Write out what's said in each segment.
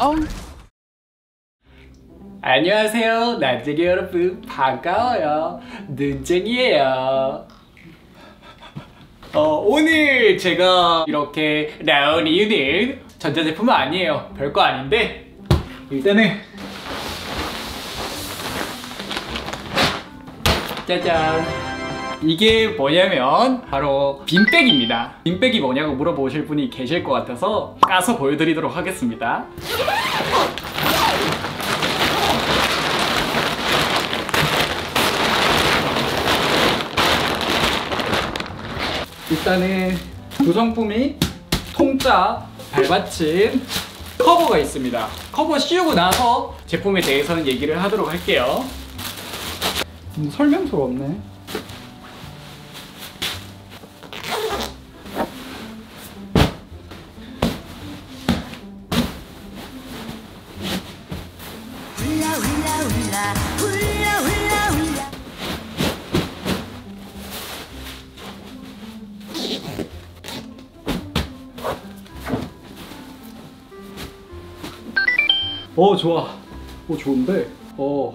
아우. 안녕하세요 난쟁이 여러분. 반가워요. 눈쟁이에요. 어, 오늘 제가 이렇게 나온 이유는 전자제품은 아니에요. 별거 아닌데. 일단은 짜잔 이게 뭐냐면 바로 빈백입니다 빈백이 뭐냐고 물어보실 분이 계실 것 같아서 까서 보여드리도록 하겠습니다 일단은 구성품이 통짜, 발받침, 커버가 있습니다. 커버 씌우고 나서 제품에 대해서는 얘기를 하도록 할게요. 음, 설명서가 없네. 훌라 훌라 훌라 훌라 어 좋아. 어 좋은데. 어.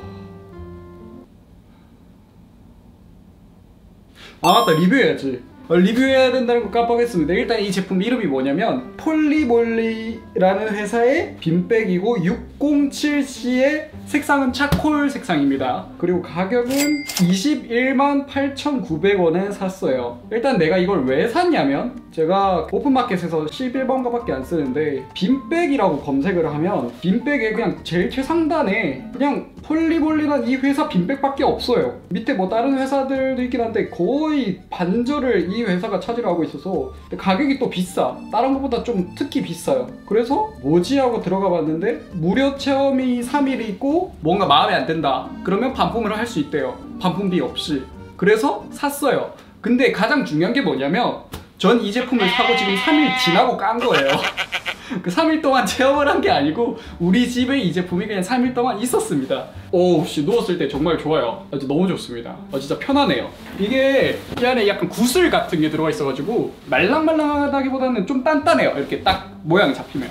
아 맞다 리뷰해야지. 어, 리뷰해야 된다는 거 깜빡했습니다. 일단 이 제품 이름이 뭐냐면 폴리몰리라는 회사의 빈백이고 607C의 색상은 차콜 색상입니다. 그리고 가격은 21만 8,900원에 샀어요. 일단 내가 이걸 왜 샀냐면 제가 오픈마켓에서 11번가밖에 안 쓰는데 빈백이라고 검색을 하면 빈백에 그냥 제일 최상단에 그냥 폴리몰리란 이 회사 빈백밖에 없어요. 밑에 뭐 다른 회사들도 있긴 한데 거의 반절을 이 회사가 차지를 하고 있어서 가격이 또 비싸. 다른 것보다 좀 특히 비싸요. 그래서 뭐지 하고 들어가 봤는데 무료 체험이 3일이 있고 뭔가 마음에 안 든다. 그러면 반품을 할 수 있대요. 반품비 없이. 그래서 샀어요. 근데 가장 중요한 게 뭐냐면 전 이 제품을 사고 지금 3일 지나고 깐 거예요. 그 3일 동안 체험을 한 게 아니고 우리 집에 이 제품이 그냥 3일 동안 있었습니다. 오우 씨 누웠을 때 정말 좋아요. 아주 너무 좋습니다. 아, 진짜 편하네요. 이게 이 안에 약간 구슬 같은 게 들어가 있어가지고 말랑말랑하다기보다는 좀 단단해요. 이렇게 딱 모양이 잡히면.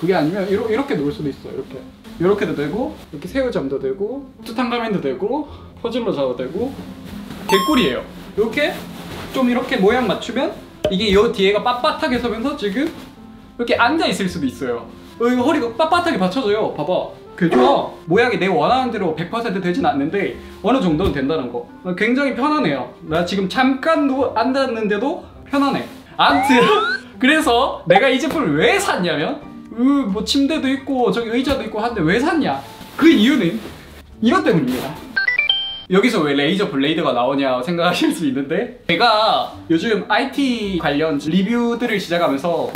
그게 아니면 이러, 이렇게 놓을 수도 있어요. 이렇게. 이렇게도 되고 이렇게 새우잠도 되고 투탕카멘도 되고 퍼즐로 자도 되고 개꿀이에요. 이렇게 좀 이렇게 모양 맞추면 이게 요 뒤에가 빳빳하게 서면서 지금 이렇게 앉아 있을 수도 있어요. 어, 이거 허리가 빳빳하게 받쳐져요. 봐봐. 개 좋아. 모양이 내 원하는 대로 100% 되진 않는데 어느 정도는 된다는 거. 어, 굉장히 편하네요. 나 지금 잠깐 누워 앉았는데도 편하네. 아무튼 그래서 내가 이 제품을 왜 샀냐면 으, 뭐 침대도 있고 저기 의자도 있고 한데 왜 샀냐? 그 이유는 이것 때문입니다. 여기서 왜 Razer Blade가 나오냐 생각하실 수 있는데 제가 요즘 IT 관련 리뷰들을 시작하면서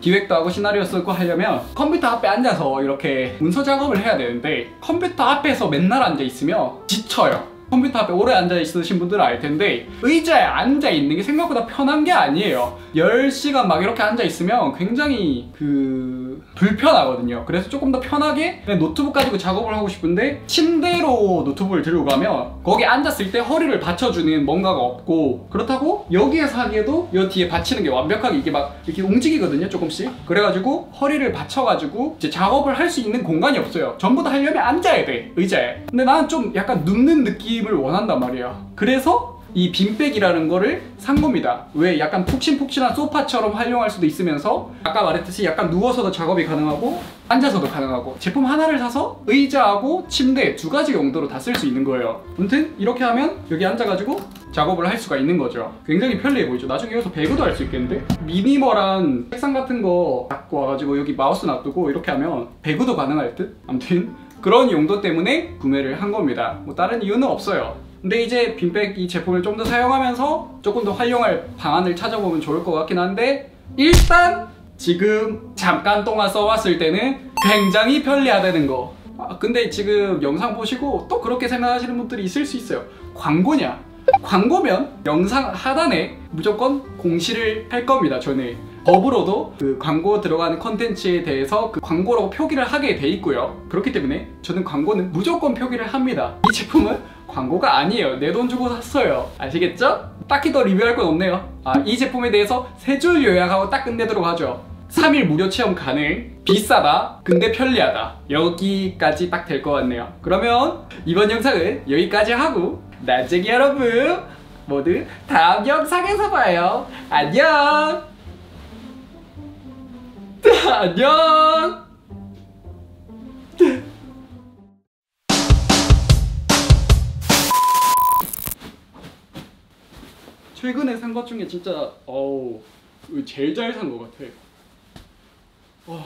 기획도 하고 시나리오 쓰고 하려면 컴퓨터 앞에 앉아서 이렇게 문서 작업을 해야 되는데 컴퓨터 앞에서 맨날 앉아 있으면 지쳐요. 컴퓨터 앞에 오래 앉아 있으신 분들은 알 텐데 의자에 앉아 있는 게 생각보다 편한 게 아니에요. 10시간 막 이렇게 앉아 있으면 굉장히 그 불편하거든요. 그래서 조금 더 편하게 노트북 가지고 작업을 하고 싶은데 침대로 노트북을 들고 가면 거기 앉았을 때 허리를 받쳐주는 뭔가가 없고 그렇다고 여기에서 하기에도 여 뒤에 받치는 게 완벽하게 이게 막 이렇게 움직이거든요 조금씩 그래가지고 허리를 받쳐가지고 이제 작업을 할 수 있는 공간이 없어요 전부 다 하려면 앉아야 돼 의자에 근데 나는 좀 약간 눕는 느낌 을 원한단 말이야 그래서 이 bean bag이라는 거를 산 겁니다. 왜? 약간 푹신푹신한 소파처럼 활용할 수도 있으면서 아까 말했듯이 약간 누워서도 작업이 가능하고 앉아서도 가능하고 제품 하나를 사서 의자하고 침대 두 가지 용도로 다 쓸 수 있는 거예요. 아무튼 이렇게 하면 여기 앉아가지고 작업을 할 수가 있는 거죠. 굉장히 편리해 보이죠. 나중에 여기서 배구도 할 수 있겠는데? 미니멀한 책상 같은 거 갖고 와가지고 여기 마우스 놔두고 이렇게 하면 배구도 가능할 듯? 아무튼 그런 용도 때문에 구매를 한 겁니다. 뭐 다른 이유는 없어요. 근데 이제 빈백 이 제품을 좀 더 사용하면서 조금 더 활용할 방안을 찾아보면 좋을 것 같긴 한데 일단 지금 잠깐 동안 써봤을 때는 굉장히 편리하다는 거 아, 근데 지금 영상 보시고 또 그렇게 생각하시는 분들이 있을 수 있어요 광고냐? 광고면 영상 하단에 무조건 공시를 할 겁니다 저는 법으로도 그 광고 들어가는 컨텐츠에 대해서 그 광고라고 표기를 하게 돼 있고요. 그렇기 때문에 저는 광고는 무조건 표기를 합니다. 이 제품은 광고가 아니에요. 내 돈 주고 샀어요. 아시겠죠? 딱히 더 리뷰할 건 없네요. 아, 이 제품에 대해서 세 줄 요약하고 딱 끝내도록 하죠. 3일 무료 체험 가능 비싸다 근데 편리하다. 여기까지 딱 될 것 같네요. 그러면 이번 영상은 여기까지 하고 날쟁이 여러분 모두 다음 영상에서 봐요. 안녕! 안녕 최근에 산 것 중에 진짜 어우 제일 잘 산 것 같아 와.